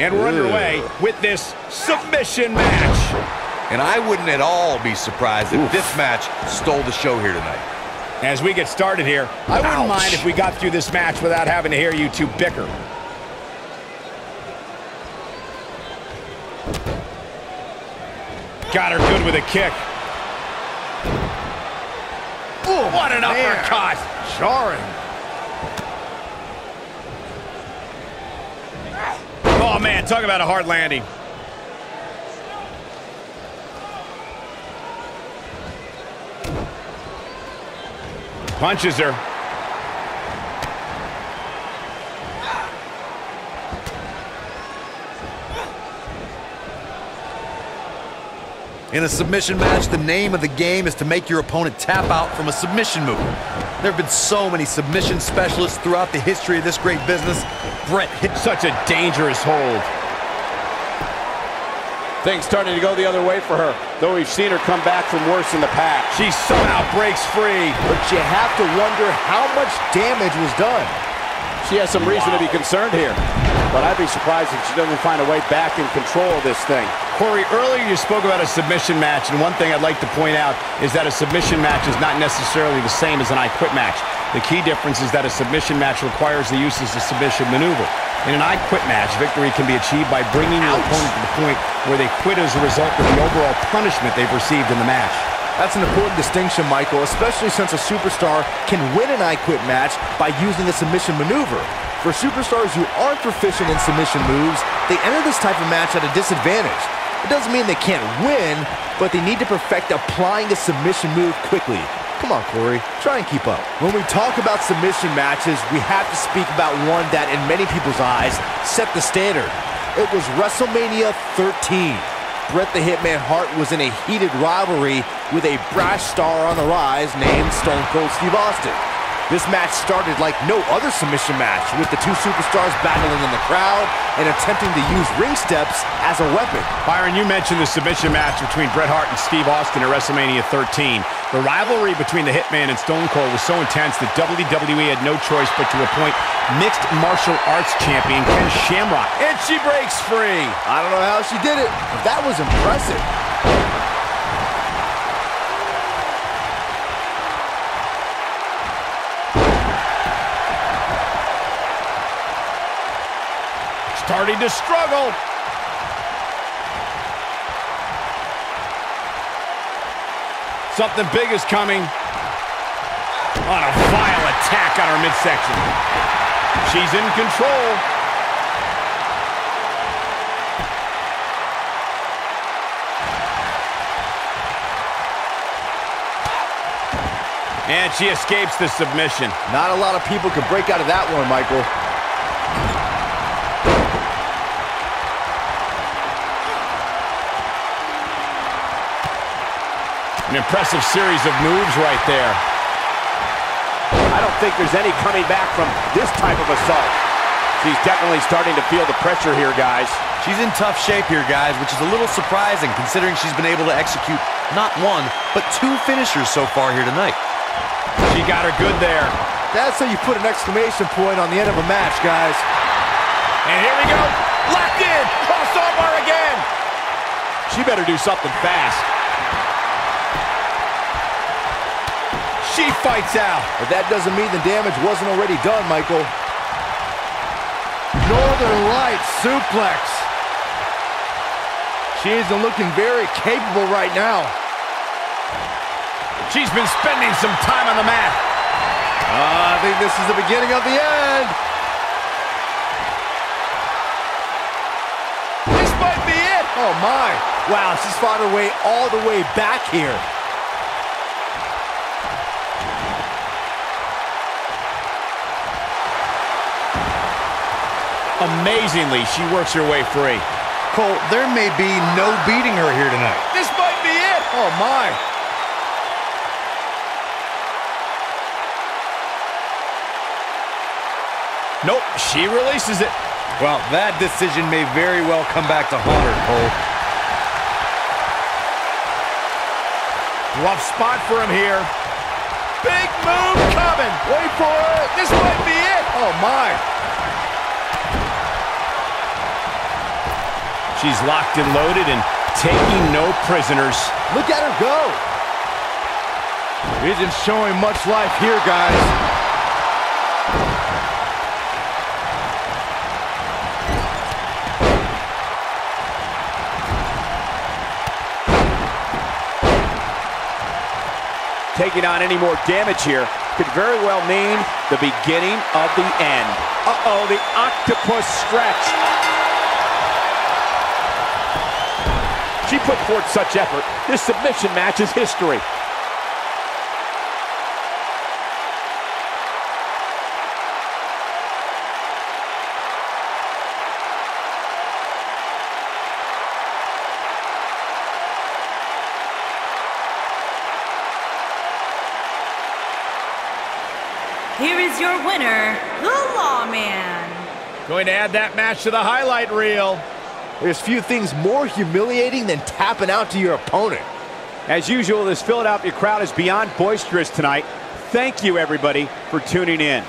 And we're underway with this submission match. And I wouldn't at all be surprised if Oof. this match stole the show here tonight. As we get started here, I wouldn't mind if we got through this match without having to hear you two bicker. Got her good with a kick. Ooh, what an uppercut. Jarring. Oh, man, talk about a hard landing. Punches her. In a submission match, the name of the game is to make your opponent tap out from a submission move. There have been so many submission specialists throughout the history of this great business. Bret hit such a dangerous hold. Things starting to go the other way for her, though we've seen her come back from worse in the past. She somehow breaks free. But you have to wonder how much damage was done. She has some reason wow. to be concerned here. But I'd be surprised if she doesn't find a way back in control of this thing. Corey, earlier you spoke about a submission match, and one thing I'd like to point out is that a submission match is not necessarily the same as an I Quit match. The key difference is that a submission match requires the use of the submission maneuver. In an I Quit match, victory can be achieved by bringing your opponent to the point where they quit as a result of the overall punishment they've received in the match. That's an important distinction, Michael, especially since a superstar can win an I Quit match by using a submission maneuver. For superstars who aren't proficient in submission moves, they enter this type of match at a disadvantage. It doesn't mean they can't win, but they need to perfect applying a submission move quickly. Come on, Corey. Try and keep up. When we talk about submission matches, we have to speak about one that, in many people's eyes, set the standard. It was WrestleMania 13. Bret the Hitman Hart was in a heated rivalry with a brash star on the rise named Stone Cold Steve Austin. This match started like no other submission match, with the two superstars battling in the crowd and attempting to use ring steps as a weapon. Byron, you mentioned the submission match between Bret Hart and Steve Austin at WrestleMania 13. The rivalry between the Hitman and Stone Cold was so intense that WWE had no choice but to appoint mixed martial arts champion Ken Shamrock. And she breaks free. I don't know how she did it, but that was impressive. To struggle. Something big is coming. On a vile attack on her midsection. She's in control. And she escapes the submission. Not a lot of people could break out of that one, Michael. An impressive series of moves right there. I don't think there's any coming back from this type of assault. She's definitely starting to feel the pressure here, guys. She's in tough shape here, guys, which is a little surprising considering she's been able to execute not one, but two finishers so far here tonight. She got her good there. That's how you put an exclamation point on the end of a match, guys. And here we go. Locked in. Crossover again. She better do something fast. She fights out. But that doesn't mean the damage wasn't already done, Michael. Northern Light suplex. She isn't looking very capable right now. She's been spending some time on the mat. Uh, I think this is the beginning of the end. This might be it. Oh, my. Wow, she's fought her way all the way back here. Amazingly, she works her way free. Cole, there may be no beating her here tonight. This might be it. Oh, my. Nope, she releases it. Well, that decision may very well come back to haunt her, Cole. Rough spot for him here. Big move coming. Wait for it. This might be it. Oh, my. She's locked and loaded and taking no prisoners. Look at her go. Isn't showing much life here, guys. taking on any more damage here could very well mean the beginning of the end. Uh-oh, the octopus stretch. She put forth such effort. This submission match is history. Here is your winner, the Lawman. Going to add that match to the highlight reel. There's few things more humiliating than tapping out to your opponent. As usual, this Philadelphia crowd is beyond boisterous tonight. Thank you, everybody, for tuning in.